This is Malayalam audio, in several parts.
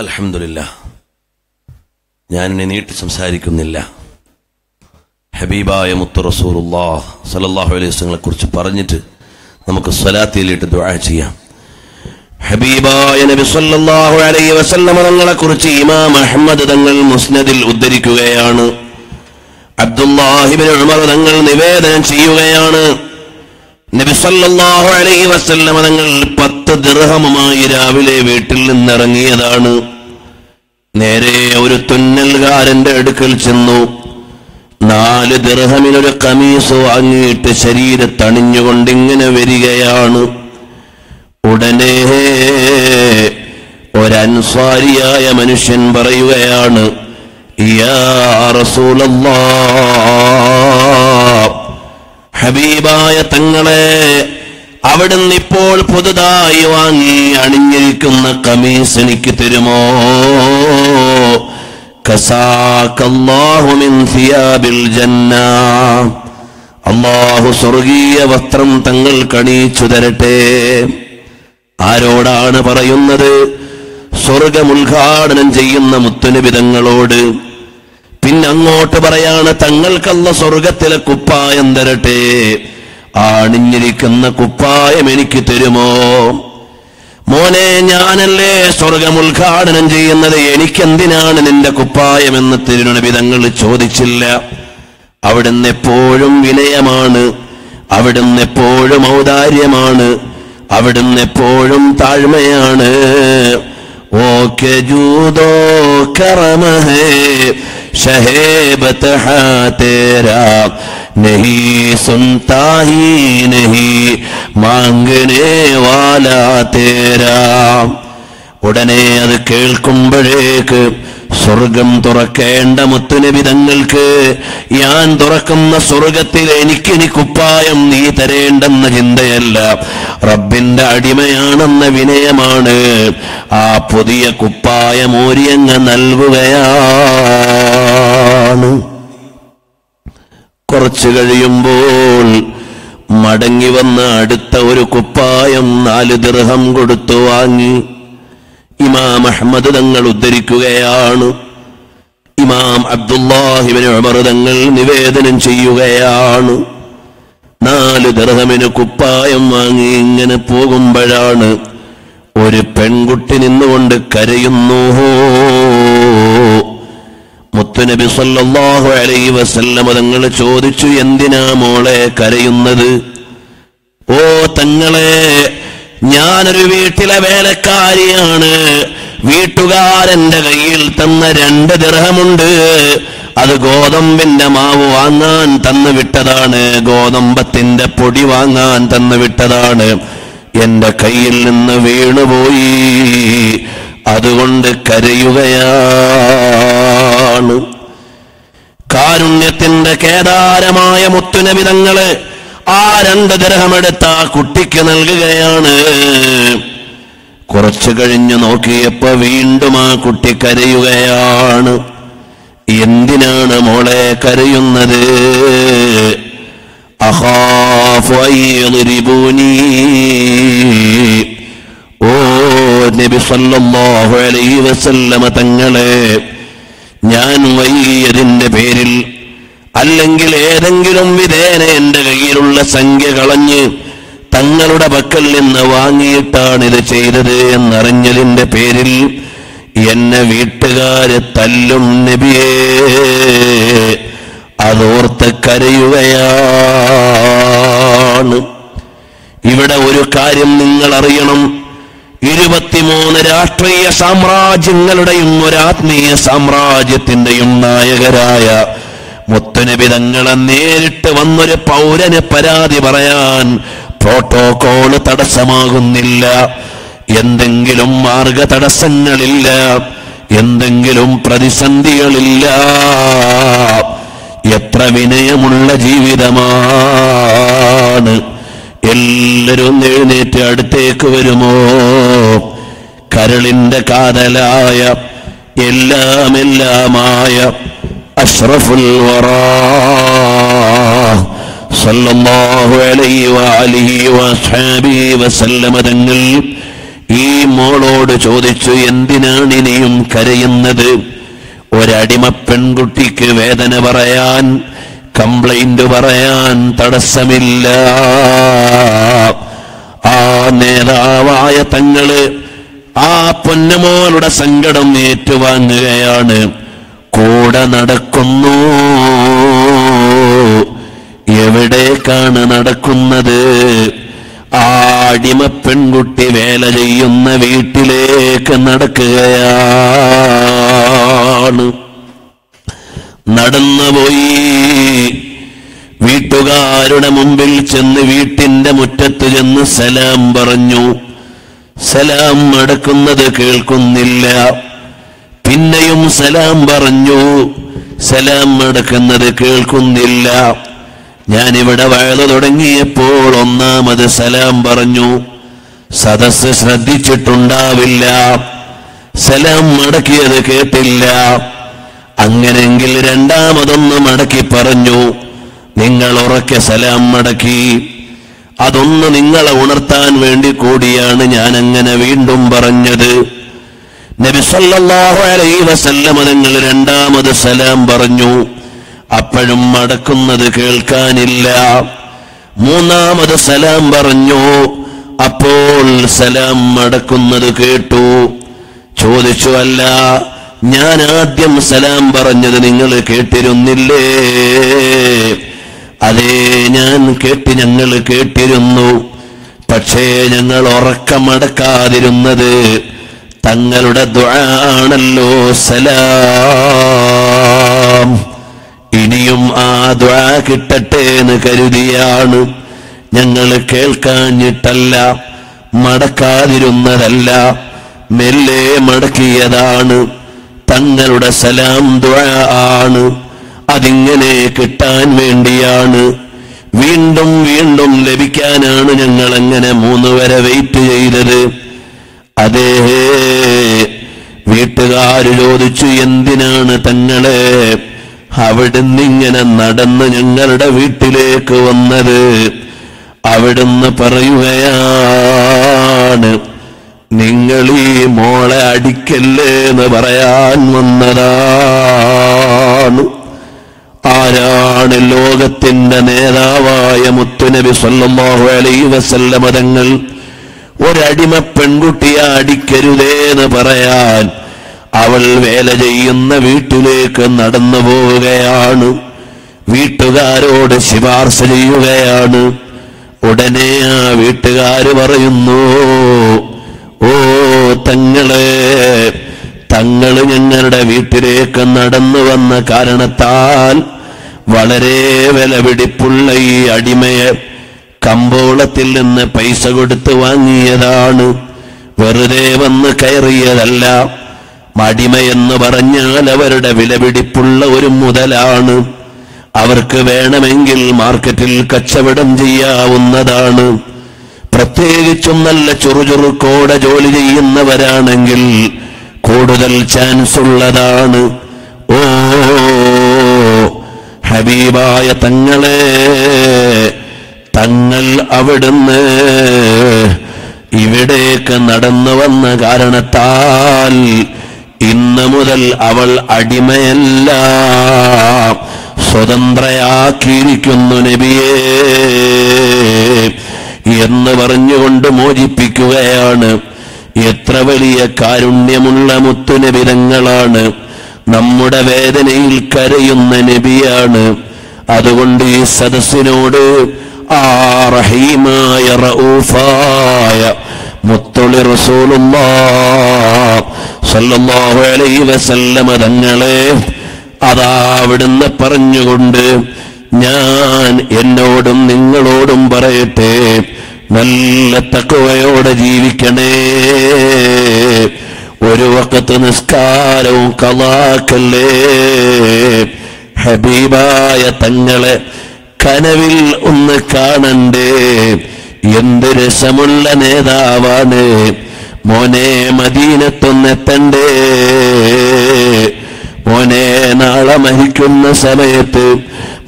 അലഹമില്ല ഞാനിനെ നീട്ടി സംസാരിക്കുന്നില്ല. ഹബീബായ മുത്തു റസൂറുല്ലാ സലല്ലാഹു അലൈഹി വസ്ലങ്ങളെ കുറിച്ച് പറഞ്ഞിട്ട് നമുക്ക് സ്വലാത്തിയിലിട്ട് ദുആ ചെയ്യാം. ഹബീബായ നബി സല്ലല്ലാഹു അലൈഹി വസല്ലമ തങ്ങളെ കുറിച്ച് ഇമാം അഹ്മദ് തങ്ങൾ മുസ്നദിൽ ഉദ്ധരിക്കുകയാണ്. അബ്ദുല്ലാഹിബിൻ ഉമർ തങ്ങൾ നിവേദനം ചെയ്യുകയാണ്. നബി സല്ലല്ലാഹു അലൈഹി വസല്ലമ തങ്ങൾ പത്ത് ദിർഹമമായി രാവിലെ വീട്ടിൽ നിന്നിറങ്ങിയതാണ്. നേരെ ഒരു തുന്നൽകാരന്റെ അടുക്കൽ ചെന്നു. നാല് ദിർഹമിനൊരു കമീസ് വാങ്ങിയിട്ട് ശരീരത്തണിഞ്ഞുകൊണ്ടിങ്ങനെ വരികയാണ്. ഉടനെ ഒരൻസ്വാരിയായ മനുഷ്യൻ പറയുകയാണ് ഹബീബായ തങ്ങളെ അവിടുന്ന് ഇപ്പോൾ പുതുതായി വാങ്ങി അണിഞ്ഞിരിക്കുന്ന കമീസ് എനിക്ക് തരുമോ? അള്ളാഹു സ്വർഗീയ വസ്ത്രം തങ്ങൾ കണീച്ചു തരട്ടെ. ആരോടാണ് പറയുന്നത്? സ്വർഗം ഉദ്ഘാടനം ചെയ്യുന്ന മുത്തുനിബിതങ്ങളോട്. പിന്നെ അങ്ങോട്ട് പറയാണ് തങ്ങൾക്കല്ല സ്വർഗത്തിലെ കുപ്പായം തരട്ടെ. ആണിഞ്ഞിരിക്കുന്ന കുപ്പായം എനിക്ക് തരുമോ? മോനെ ഞാനല്ലേ സ്വർഗം ഉദ്ഘാടനം ചെയ്യുന്നത്? എനിക്കെന്തിനാണ് നിന്റെ കുപ്പായമെന്ന് തിരുനബി തങ്ങൾ ചോദിച്ചില്ല. അവിടുന്ന് എപ്പോഴും വിനയമാണ്. അവിടുന്ന് എപ്പോഴും ഔദാര്യമാണ്. അവിടുന്ന് എപ്പോഴും താഴ്മയാണ്. ഓക്കെ ജൂതോ കറമഹേ. शहे बतहा तेरा नहीं सुनता ही नहीं മാങ്ങനേ വാല തേരാം ഉടനെ അത് കേൾക്കുമ്പോഴേക്ക് സ്വർഗം തുറക്കേണ്ട മുത്തുനബിതങ്ങൾക്ക് ഞാൻ തുറക്കുന്ന സ്വർഗത്തിൽ എനിക്കിനി കുപ്പായം നീ തരേണ്ടെന്ന ചിന്തയല്ല. റബ്ബിന്റെ അടിമയാണെന്ന വിനയമാണ് ആ പുതിയ കുപ്പായ ഓരിയങ്ങ് നൽകുകയാണ്. കുറച്ചു കഴിയുമ്പോൾ മടങ്ങി വന്ന അടുത്ത ഒരു കുപ്പായം നാല് ദൃഹം കൊടുത്തു വാങ്ങി. ഇമാം അഹമ്മദ് തങ്ങൾ ഉദ്ധരിക്കുകയാണ്. ഇമാം അബ്ദുല്ലാഹിബിന് ഉമർ തങ്ങൾ നിവേദനം ചെയ്യുകയാണ്. നാല് ദർഹമിന് കുപ്പായം വാങ്ങി ഇങ്ങനെ പോകുമ്പോഴാണ് ഒരു പെൺകുട്ടി നിന്നുകൊണ്ട് കരയുന്നു. മുത്തുനബി സല്ലാഹു അലൈ വസല്ലമ തങ്ങൾ ചോദിച്ചു എന്തിനാ മോളെ കരയുന്നത്? ഓ തങ്ങളെ ഞാനൊരു വീട്ടിലെ വേലക്കാരിയാണ്. വീട്ടുകാരന്റെ കയ്യിൽ തന്ന രണ്ട് ദിർഹമുണ്ട്. അത് ഗോതമ്പിന്റെ മാവ് വാങ്ങാൻ തന്നു വിട്ടതാണ്. ഗോതമ്പത്തിന്റെ പൊടി വാങ്ങാൻ തന്നു വിട്ടതാണ്. എന്റെ കയ്യിൽ നിന്ന് വീണുപോയി. അതുകൊണ്ട് കരയുകയാണ്. കാരുണ്യത്തിന്റെ കേദാരമായ മുത്തുനബിതങ്ങൾ ആ രണ്ട് ദരഹമെടുത്ത് ആ കുട്ടിക്ക് നൽകുകയാണ്. കുറച്ചു കഴിഞ്ഞു നോക്കിയപ്പോ വീണ്ടും ആ കുട്ടി കരയുകയാണ്. എന്തിനാണ് മോളെ കരയുന്നത്? ഓ നബി സല്ലല്ലാഹു അലൈഹി വസല്ലമ തങ്ങളെ ഞാൻ വൈകിയതിന്റെ പേരിൽ അല്ലെങ്കിൽ ഏതെങ്കിലും വിധേന എന്റെ കയ്യിലുള്ള സംഖ്യ കളഞ്ഞ് തങ്ങളുടെ പക്കൽ നിന്ന് വാങ്ങിയിട്ടാണ് ഇത് ചെയ്തത് എന്നറിഞ്ഞതിന്റെ പേരിൽ എന്നെ വീട്ടുകാരെ തല്ലും നബിയേ. അതോർത്ത് കരയുകയാണ്. ഇവിടെ ഒരു കാര്യം നിങ്ങൾ അറിയണം ഇരുപത്തിമൂന്ന് രാഷ്ട്രീയ സാമ്രാജ്യങ്ങളുടെയും ഒരു ആത്മീയ സാമ്രാജ്യത്തിന്റെയും നായകരായ മുത്തുനബി തങ്ങളെ നേരിട്ട് വന്നൊരു പൗരന് പരാതി പറയാൻ പ്രോട്ടോകോൾ തടസ്സമാകുന്നില്ല. എന്തെങ്കിലും മാർഗ തടസ്സങ്ങളില്ല എന്തെങ്കിലും പ്രതിസന്ധികളില്ല. എത്ര വിനയമുള്ള ജീവിതമാണ്. എല്ലാവരും എഴുന്നേറ്റ് അടുത്തേക്ക് വരുമോ? കരളിന്റെ കാതലായ എല്ലാം എല്ലാമായ അഷ്റഫുൽ صلى സല്ലല്ലാഹു അലൈഹി وآله وأصحابه വസല്ലമ തങ്ങൾ ഈ മോളോട് ചോദിച്ചു എന്തിനാണ് ഇനിയും കരയുന്നത്? ഒരടിമ പെൺകുട്ടിക്ക് വേദന പറയാൻ കംപ്ലൈന്റ് പറയാൻ തടസ്സമില്ല. ആ നേതാവായ തങ്ങൾ ആ പൊന്നമോളുടെ സങ്കടം ഏറ്റുവാങ്ങുകയാണ്. കൂടെ നടക്കുന്നു. എവിടേക്കാണ് നടക്കുന്നത്? ആടിമ പെൺകുട്ടി വേല ചെയ്യുന്ന വീട്ടിലേക്ക് നടക്കുകയാണ്. നടന്നുപോയി വീട്ടുകാരുടെ മുമ്പിൽ ചെന്ന് വീട്ടിന്റെ മുറ്റത്ത് ചെന്ന് സലാം പറഞ്ഞു. സലാം നടക്കുന്നത് കേൾക്കുന്നില്ല. പിന്നെയും സലാം പറഞ്ഞു. സലാം നടക്കുന്നത് കേൾക്കുന്നില്ല. ഞാനിവിടെ വയത് തുടങ്ങിയപ്പോൾ ഒന്നാമത് സലാം പറഞ്ഞു. സദസ് ശ്രദ്ധിച്ചിട്ടുണ്ടാവില്ല. സലാം മടക്കിയത് കേട്ടില്ല. അങ്ങനെങ്കിൽ രണ്ടാമതൊന്ന് മടക്കി പറഞ്ഞു. നിങ്ങൾ ഉറക്കെ സലാം മടക്കി. അതൊന്ന് നിങ്ങളെ ഉണർത്താൻ വേണ്ടി കൂടിയാണ് ഞാൻ അങ്ങനെ വീണ്ടും പറഞ്ഞത്. നബി സല്ലല്ലാഹു അലൈഹി വസല്ലമ നിങ്ങൾ രണ്ടാമത് സലാം പറഞ്ഞു. അപ്പോഴും മടക്കുന്നത് കേൾക്കാനില്ല. മൂന്നാമത് സലാം പറഞ്ഞു. അപ്പോൾ സലാം മടക്കുന്നത് കേട്ടു. ചോദിച്ചു അല്ല ഞാൻ ആദ്യം സലാം പറഞ്ഞത് നിങ്ങൾ കേട്ടിരുന്നില്ലേ? അതേ ഞാൻ കേട്ട് ഞങ്ങൾ കേട്ടിരുന്നു. പക്ഷേ ഞങ്ങൾ ഉറക്കമടക്കാതിരുന്നത് തങ്ങളുടെ ദ്വാണല്ലോ സലാം. ഇനിയും ആ ദ്വാ കിട്ടട്ടെ എന്ന് കരുതിയാണ്. ഞങ്ങൾ കേൾക്കാഞ്ഞിട്ടല്ല മടക്കാതിരുന്നതല്ല മെല്ലെ മടക്കിയതാണ്. തങ്ങളുടെ സലാം ദ്വാ ആണ്. അതിങ്ങനെ കിട്ടാൻ വേണ്ടിയാണ്. വീണ്ടും വീണ്ടും ലഭിക്കാനാണ് ഞങ്ങൾ അങ്ങനെ മൂന്ന് വരെ വെയിറ്റ് ചെയ്തത്. അതേ. വീട്ടുകാര് ചോദിച്ചു എന്തിനാണ് തങ്ങളെ അവിടുന്ന് ഇങ്ങനെ നടന്ന് ഞങ്ങളുടെ വീട്ടിലേക്ക് വന്നത്? അവിടുന്ന് പറയുകയാണ് നിങ്ങൾ ഈ മോളെ അടിക്കല്ലേ എന്ന് പറയാൻ വന്നതാണ്. ആരാണ് ലോകത്തിന്റെ നേതാവായ മുത്തുനബി സ്വല്ലാഹു അലൈഹി വസല്ലമ തങ്ങൾ ഒരടിമ പെൺകുട്ടിയെ അടിക്കരുതേന്ന് പറയാൻ അവൾ വേല ചെയ്യുന്ന വീട്ടിലേക്ക് നടന്നു പോവുകയാണ്. വീട്ടുകാരോട് ശിപാർശ ചെയ്യുകയാണ്. ഉടനെ ആ വീട്ടുകാര് പറയുന്നു ഓ തങ്ങളെ തങ്ങൾ ഞങ്ങളുടെ വീട്ടിലേക്ക് നടന്നു വന്ന കാരണത്താൽ വളരെ വിലപിടിപ്പുള്ള ഈ അടിമയെ കമ്പോളത്തിൽ നിന്ന് പൈസ കൊടുത്ത് വാങ്ങിയതാണ്. വെറുതെ വന്ന് കയറിയതല്ല. മടിമയെന്ന് പറഞ്ഞാൽ അവരുടെ വിലപിടിപ്പുള്ള ഒരു മുതലാണ്. അവർക്ക് വേണമെങ്കിൽ മാർക്കറ്റിൽ കച്ചവടം ചെയ്യാവുന്നതാണ്. പ്രത്യേകിച്ചും നല്ല ചുറുചുറുക്കോടെ ജോലി ചെയ്യുന്നവരാണെങ്കിൽ കൂടുതൽ ചാൻസ് ഉള്ളതാണ്. ഓ ഹബീബായ തങ്ങളെ തങ്ങൾ അവിടുന്ന് ഇവിടേക്ക് നടന്നു വന്ന കാരണത്താൽ ഇന്ന് മുതൽ അവൾ അടിമയല്ല. സ്വതന്ത്രയാക്കിയിരിക്കുന്നു നബിയെ എന്ന് പറഞ്ഞുകൊണ്ട് മോചിപ്പിക്കുകയാണ്. എത്ര വലിയ കാരുണ്യമുള്ള മുത്തുനബിതങ്ങളാണ്. നമ്മുടെ വേദനയിൽ കരയുന്ന നബിയാണ്. അതുകൊണ്ട് ഈ സദസ്സിനോട് ആ റഹീമായ റഊഫായ മുത്തൊളി റസൂലുള്ളാ സല്ലല്ലാഹു അലൈഹി തങ്ങളെ അതാ പറഞ്ഞുകൊണ്ട് ഞാൻ എന്നോടും നിങ്ങളോടും പറയട്ടെ നല്ല തക്കവയോടെ ജീവിക്കണേ. ഒരു വക്കത്ത് നിസ്കാരവും കലാക്കല്ലേ. ഹബീബായ തങ്ങളെ കനവിൽ ഒന്ന് കാണണ്ടേ? എന്ത് രസമുള്ള നേതാവാണ്. മോനെ മദീനത്തൊന്നെത്തണ്ടേ മോനെ നാളെ മരിക്കുന്ന സമയത്ത്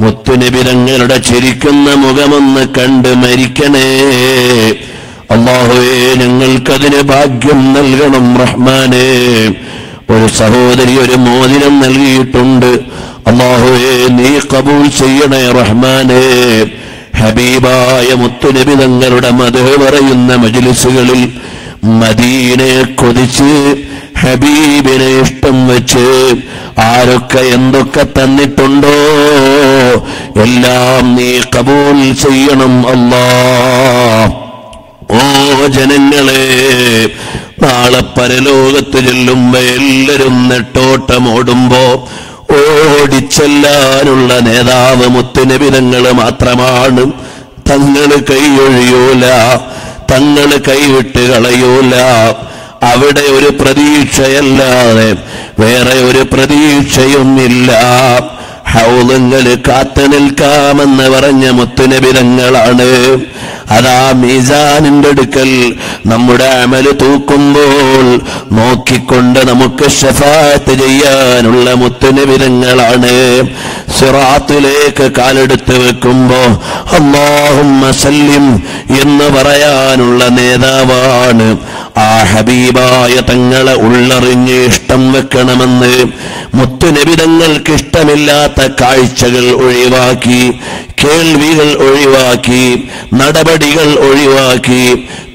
മുത്തുനിബിരങ്ങളുടെ ചിരിക്കുന്ന മുഖമൊന്ന് കണ്ട് മരിക്കണേ. അള്ളാഹുവേ ഞങ്ങൾക്കതിന് ഭാഗ്യം നൽകണം റഹ്മാനെ. ഒരു സഹോദരി ഒരു മോതിരം നൽകിയിട്ടുണ്ട്. അള്ളാഹുവേ നീ കബൂൽ ചെയ്യണേ റഹ്മാനെ. ഹബീബായ മുത്തുനബി തങ്ങളുടെ മത് പറയുന്ന മജിലിസുകളിൽ മദീനെ കൊതിച്ച് ഹബീബിനെ ഇഷ്ടം വെച്ച് ആരൊക്കെ എന്തൊക്കെ തന്നിട്ടുണ്ടോ എല്ലാം നീ കബൂൽ ചെയ്യണം അല്ലാ. ഓ ജനങ്ങളെ നാളെ പരലോകത്ത് ചെല്ലുമ്പോ എല്ലാരും നെട്ടോട്ടമോടുമ്പോ ഓടിച്ചെല്ലാനുള്ള നേതാവ് മുത്തുനബിതങ്ങൾ മാത്രമാണ്. തങ്ങൾ കൈയൊഴിയൂല തങ്ങൾ കൈവിട്ട് കളയൂല. അവിടെ ഒരു പ്രതീക്ഷയല്ലാതെ വേറെ ഒരു പ്രതീക്ഷയും ഇല്ല ഹൗലങ്ങൾ കാത്തു നിൽക്കാമെന്ന് പറഞ്ഞ മുത്തുനബിരങ്ങളാണ് അതാ മീസാനിന്റെ അടുക്കൽ നമ്മുടെ അമൽ തൂക്കുമ്പോൾ നോക്കിക്കൊണ്ട് നമുക്ക് ഷഫാത്ത് ചെയ്യാനുള്ള മുത്തുനബിരങ്ങളാണ് സിറാത്തിലേക്ക് കാലെടുത്ത് വെക്കുമ്പോ അള്ളാഹും എന്ന് പറയാനുള്ള നേതാവാണ് ഹബീബായ തങ്ങളെ ഉള്ളറിഞ്ഞ് ഇഷ്ടം വെക്കണമെന്ന് മുത്തുനബിതങ്ങൾക്ക് ഇഷ്ടമില്ലാത്ത കാഴ്ചകൾ ഒഴിവാക്കി കേൾവികൾ ഒഴിവാക്കി നടപടികൾ ഒഴിവാക്കി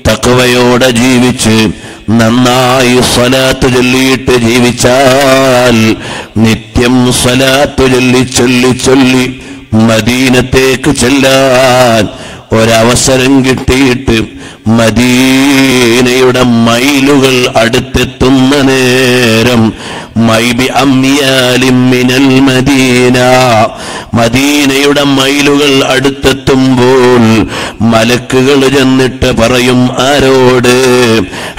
തക്കവയോടെ ജീവിച്ച് നന്നായി സ്വലാത്ത് ചൊല്ലിയിട്ട് ജീവിച്ചാൽ നിത്യം സ്വലാത്ത് ചൊല്ലി ചൊല്ലി ചൊല്ലി മദീനത്തേക്ക് ചെല്ലാൻ ഒരവസരം കിട്ടിയിട്ട് മദീനയുടെ മൈലുകൾ അടുത്തെത്തുന്ന നേരം മൈബി അമ്മിയാലിമ്മിനൽ മദീന. മദീനയുടെ മൈലുകൾ അടുത്തെത്തുമ്പോൾ മലക്കുകൾ ചെന്നിട്ട് പറയും ആരോട്?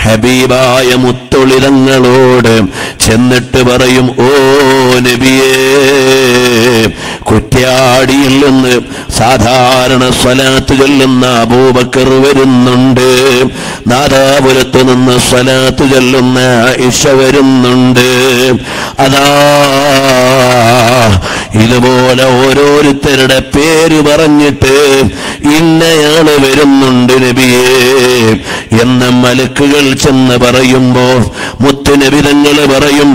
ഹബീബായ മുത്തൊളിരങ്ങളോട് ചെന്നിട്ട് പറയും ഓ നബിയേ കുറ്റ്യാടിയിൽ നിന്ന് സാധാരണ സ്വലാത്ത് ചൊല്ലുന്ന അബൂബക്കർ വരുന്നുണ്ട്. നാദാപുരത്ത് നിന്ന് സ്വലാത്ത് ചൊല്ലുന്ന ഇഷ വരുന്നുണ്ട്. അതാ ഇതുപോലെ ഓരോരുത്തരുടെ പേര് പറഞ്ഞിട്ട് ഇന്നയാൾ വരുന്നുണ്ട് നബിയേ. എന്ന് മലക്കുകൾ ചെന്ന് പറയുമ്പോ മുത്തുനബിതങ്ങൾ പറയും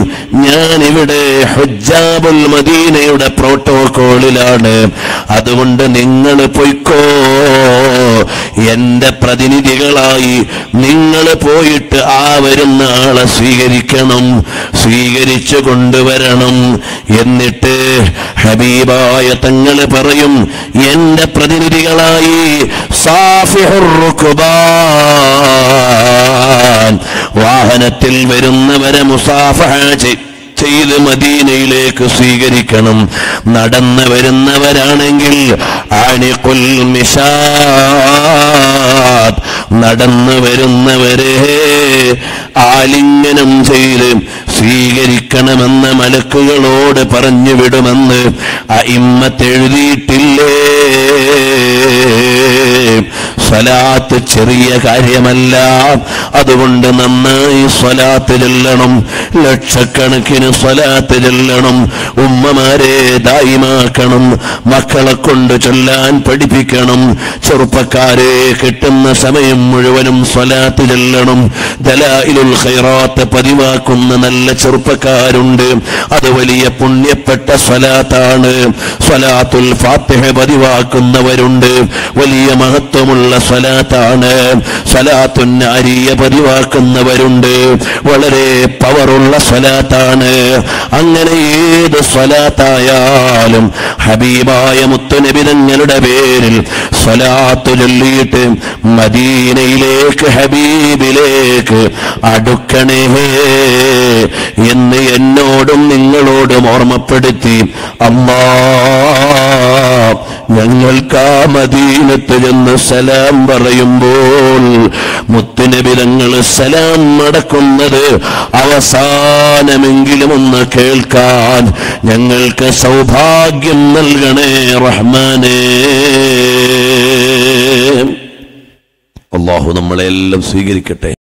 ഞാൻ ഇവിടെ ഹുജാബുൽ മദീനയുടെ പ്രോട്ടോകോളിലാണ് അതുകൊണ്ട് നിങ്ങൾ പൊയ്ക്കോ. എന്റെ പ്രതിനിധികളായി നിങ്ങൾ പോയിട്ട് ആ വരുന്ന ആളെ സ്വീകരിക്കണം സ്വീകരിച്ചു കൊണ്ടുവരണം. എന്നിട്ട് ഹബീബായ തങ്ങൾ പറയും എന്റെ പ്രതിനിധികളായി വാഹനത്തിൽ വരുന്നവരെ മുസാഫഹ ചെയ്- ചെയ്ത് മദീനയിലേക്ക് സ്വീകരിക്കണം. നടന്നു വരുന്നവരാണെങ്കിൽ ആണിക്കുൽ മിഷാദ്. നടന്നു വരുന്നവരെ ആലിംഗനം ചെയ്ത് സ്വീകരിക്കണമെന്ന് മലക്കുകളോട് പറഞ്ഞു വിടുമെന്ന് അയിമ്മത്തെഴുതിയിട്ടില്ലേ? സലാത്ത് ചെറിയ കാര്യമല്ല. അതുകൊണ്ട് നന്നായി സ്വലാത്ത് ചെല്ലണം ലക്ഷക്കണക്കിന് സ്വലാത്ത് ചെല്ലണം ഉമ്മമാരെ ദായിമാക്കണം. മക്കളെ കൊണ്ട് ചൊല്ലാൻ പഠിപ്പിക്കണം. ചെറുപ്പക്കാരെ കിട്ടുന്ന സമയം മുഴുവനും സ്വലാത്ത് ചെല്ലണം ദലായിലുൽ ഹൈറാത്ത് പതിവാക്കുന്ന നല്ല ചെറുപ്പക്കാരുണ്ട്. അത് വലിയ പുണ്യപ്പെട്ട സ്വലാത്താണ്. സ്വലാത്തുൽ ഫാത്തിഹ പതിവാക്കുന്നവരുണ്ട്. വലിയ മഹത്വമുള്ള സ്വലാത്താണ്. സ്വലാത്തുൻ നാരിയ പതിവാക്കുന്നവരുണ്ട് വളരെ പവറുള്ള സ്വലാത്താണ്. അങ്ങനെ ഏത് സ്വലാത്തായാലും ഹബീബായ മുത്തുനബിതങ്ങളുടെ പേരിൽ സ്വലാത്തു മദീനയിലേക്ക് ഹബീബിലേക്ക് അടുക്കണേ എന്ന് എന്നോടും നിങ്ങളോടും ഓർമ്മപ്പെടുത്തി അമ്മാ ഞങ്ങൾക്ക് ആ മദീനത്ത് ചെന്ന് സലാം പറയുമ്പോൾ മുത്തുനബിതങ്ങൾ സലാം നടക്കുന്നത് അവസാനമെങ്കിലും ഒന്ന് കേൾക്കാൻ ഞങ്ങൾക്ക് സൗഭാഗ്യം നൽകണേ റഹ്മാനേ. അള്ളാഹു നമ്മളെല്ലാം സ്വീകരിക്കട്ടെ.